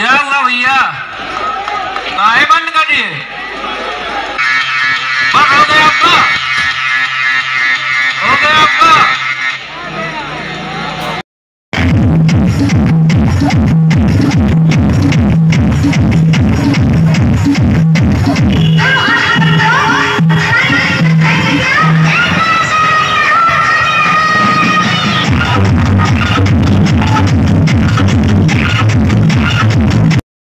क्या हुआ भैया? बंद कर दिए?